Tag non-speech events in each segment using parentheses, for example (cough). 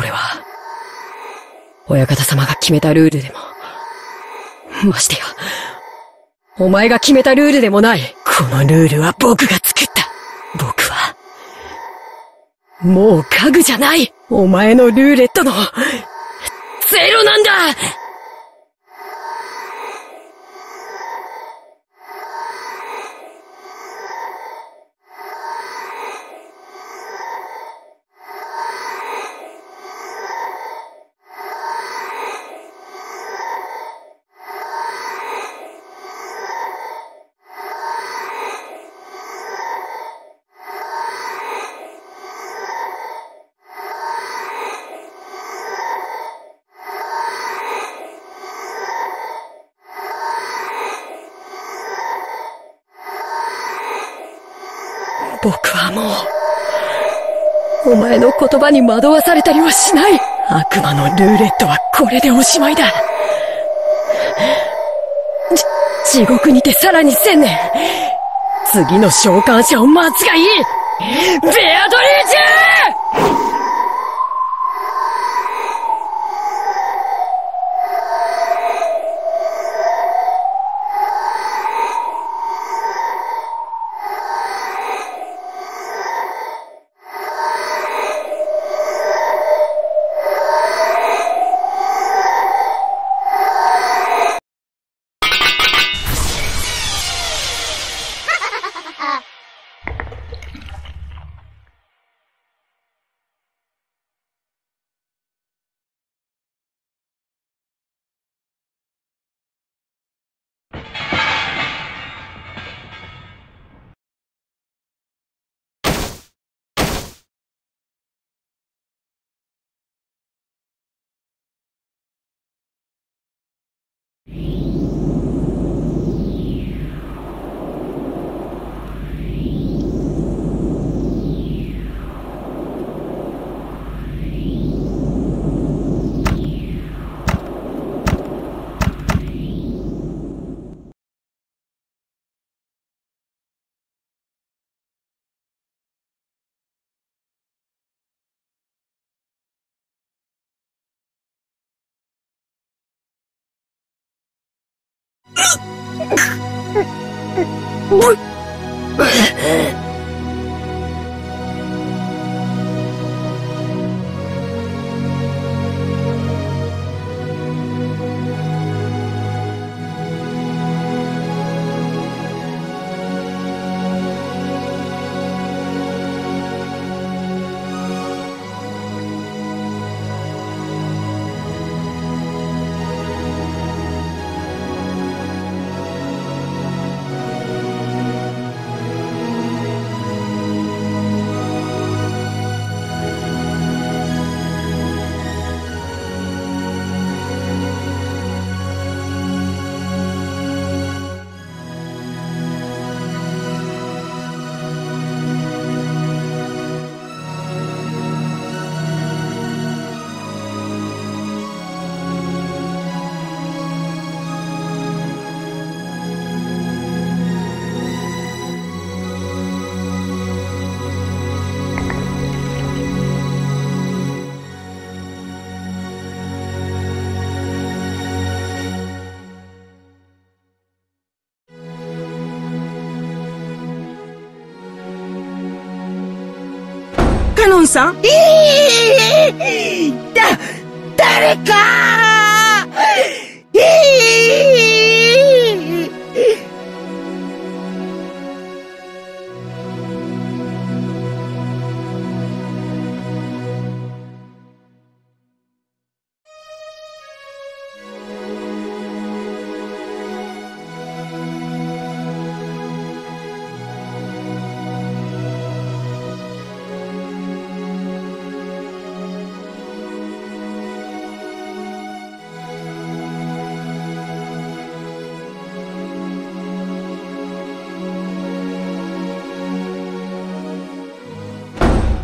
これは、親方様が決めたルールでも、ましてや、お前が決めたルールでもない。このルールは僕が作った。僕は、もう家具じゃないお前のルーレットの、ゼロなんだもう、お前の言葉に惑わされたりはしない。悪魔のルーレットはこれでおしまいだ。じ、地獄にてさらに千年。次の召喚者を待つがいいベアドリーチュおさん。ええーだ、誰か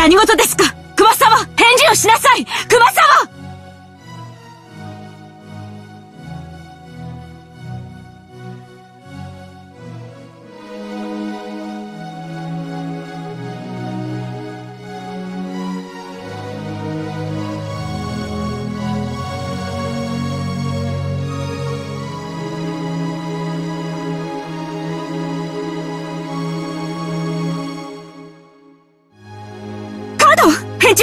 何事ですか？熊様返事をしなさい！熊様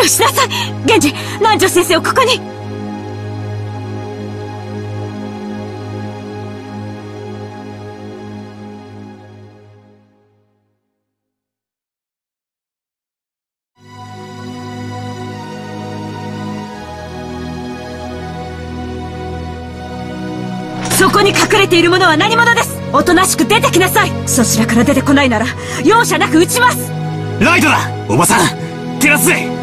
をしなさい！源氏南條先生をここに。そこに隠れているものは何者です？おとなしく出てきなさい！そちらから出てこないなら容赦なく撃ちます！ライトだ！おばさん！照らすぜ！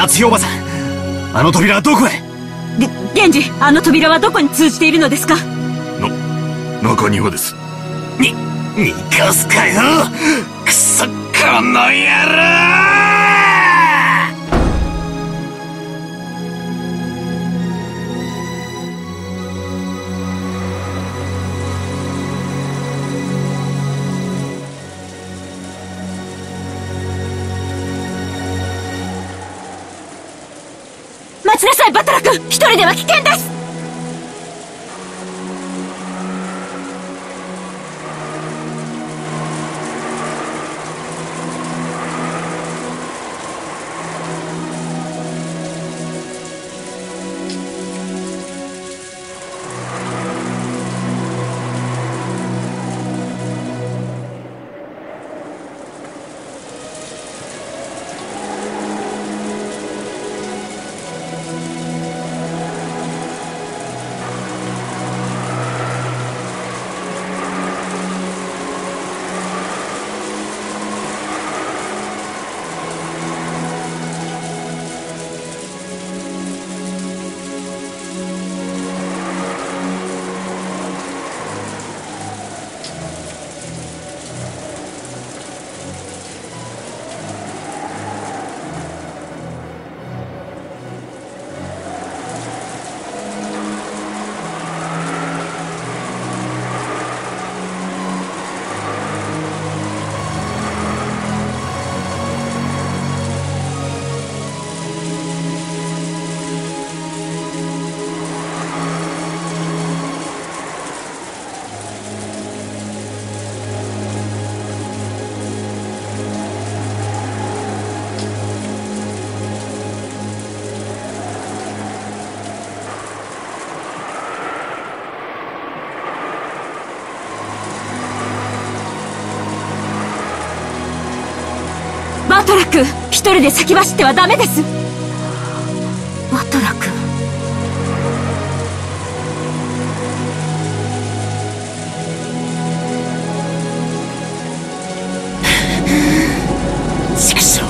夏日おばさん。あの扉はどこへ？げ源氏あの扉はどこに通じているのですか？中庭です。に逃がすかよ。くそこの野郎バトラ君一人では危険です。一人で先走ってはダメです。バトラ君畜生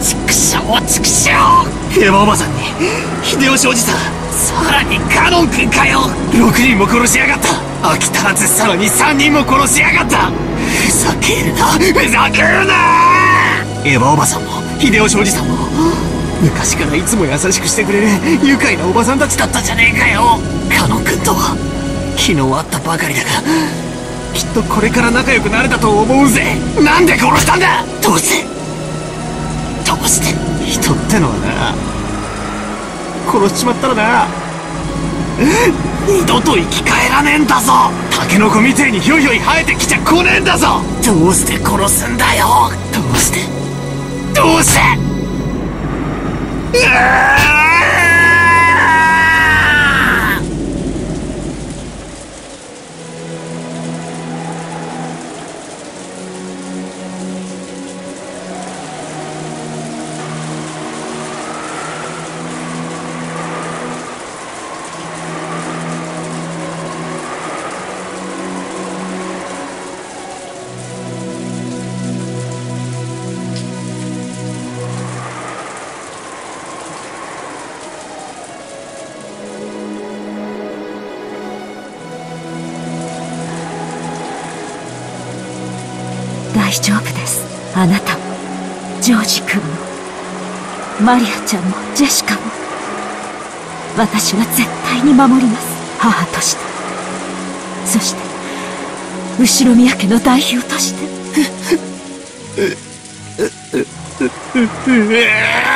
畜生畜生エヴァおばさんに。秀吉おじさん。さらにカノン君かよ。6人も殺しやがった。飽き足らずさらに3人も殺しやがった。ふざけるなふざけるな。エヴァおばさんも秀吉おじさんも昔からいつも優しくしてくれる愉快なおばさんたちだったじゃねえかよ。カノン君とは昨日会ったばかりだがきっとこれから仲良くなれたと思うぜ。なんで殺したんだ。どうしてどうして。人ってのはな殺しちまったらな。二度と生き返らねえんだぞ。タケノコみてえにひょいひょい生えてきちゃ来ねえんだぞ。どうして殺すんだよ。どうして？どうして？うわ丈夫です。あなたもジョージ君もマリアちゃんもジェシカも私は絶対に守ります。母として。そして後ろ宮家の代表として。と (laughs)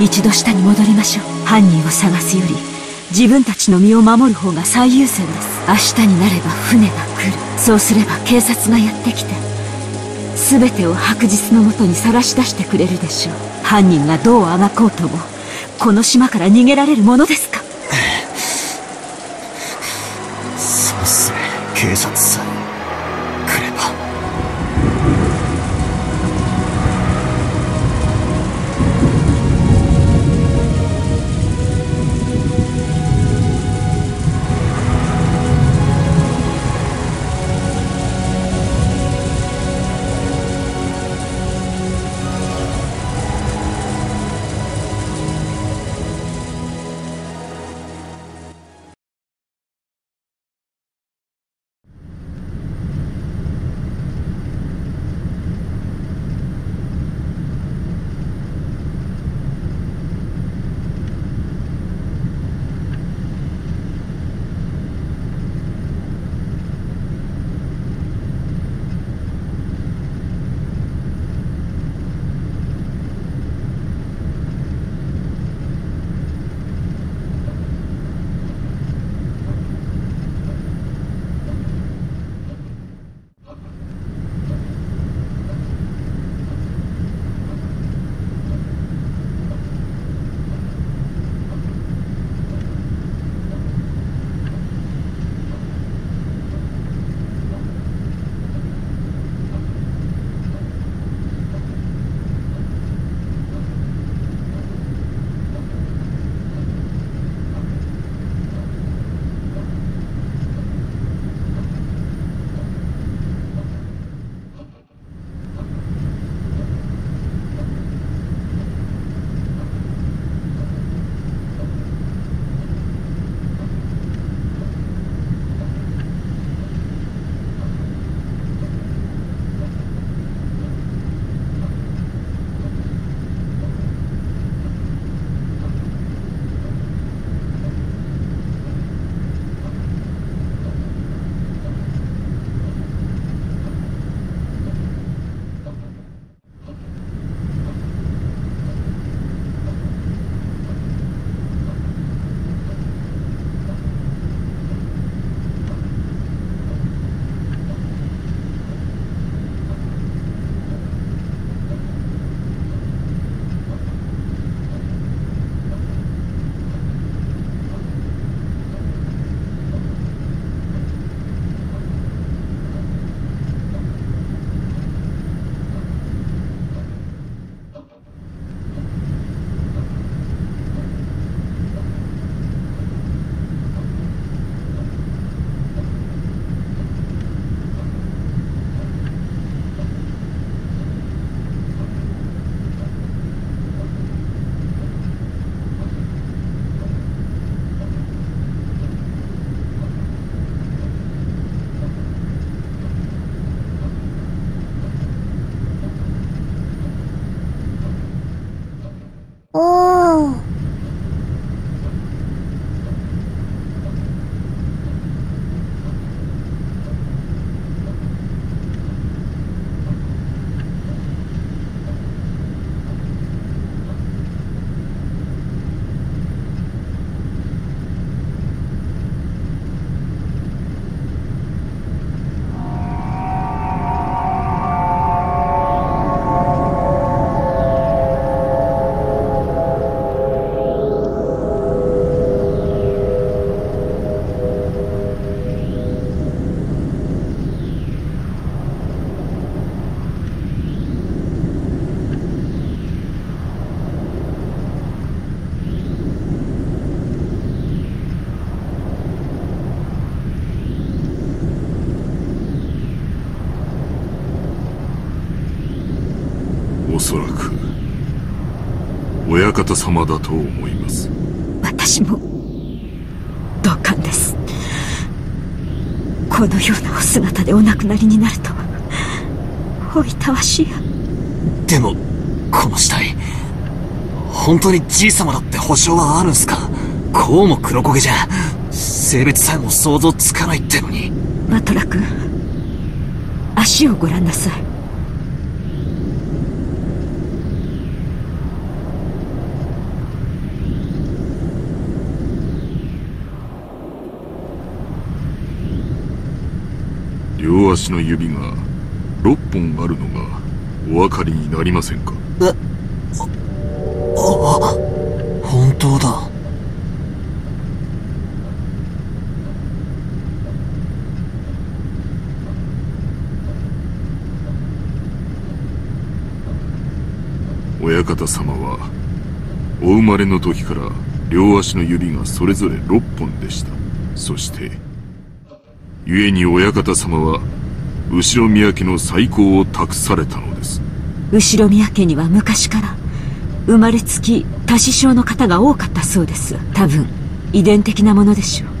一度下に戻りましょう。犯人を探すより自分たちの身を守る方が最優先です。明日になれば船が来る。そうすれば警察がやってきて。全てを白日のもとにさらし出してくれるでしょう。犯人がどうあがこうともこの島から逃げられるものです。様だと思います。私も同感です。このようなお姿でお亡くなりになるとは。おいたわしや。でもこの死体本当にじい様だって保証はあるんすか？こうも黒焦げじゃ性別さえも想像つかないってのに。バトラ君足をご覧なさい両足の指が6本あるのがお分かりになりませんか？えああ本当だ。親方様はお生まれの時から両足の指がそれぞれ6本でした。そして故に親方様は後ろ宮家の再興を託されたのです。後ろ宮家には昔から生まれつき多子症の方が多かったそうです。多分遺伝的なものでしょう。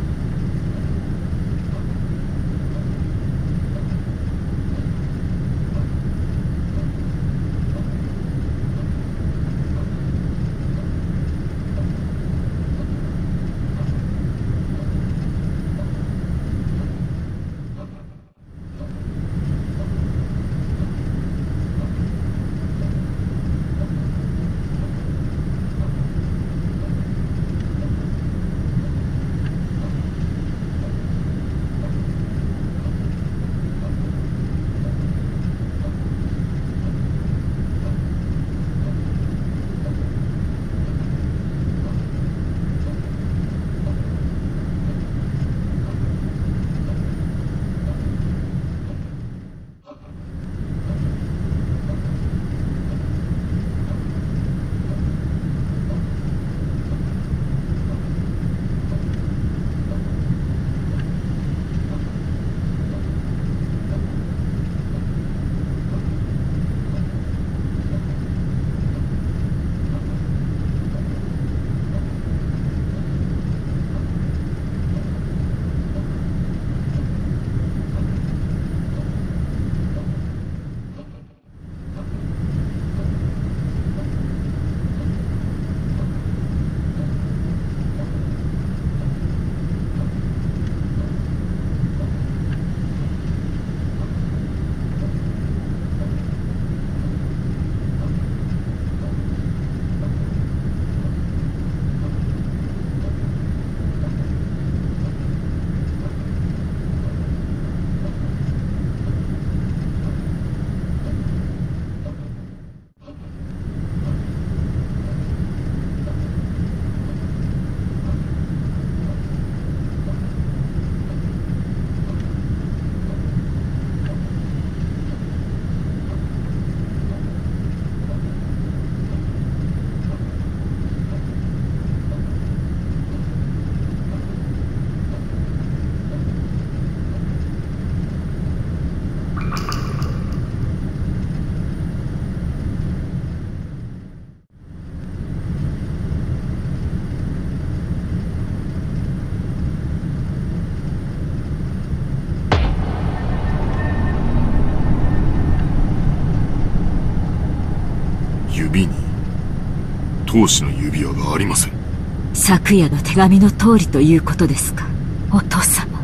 昨夜の手紙の通りということですか？お父様。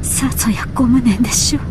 さぞやご無念でしょう。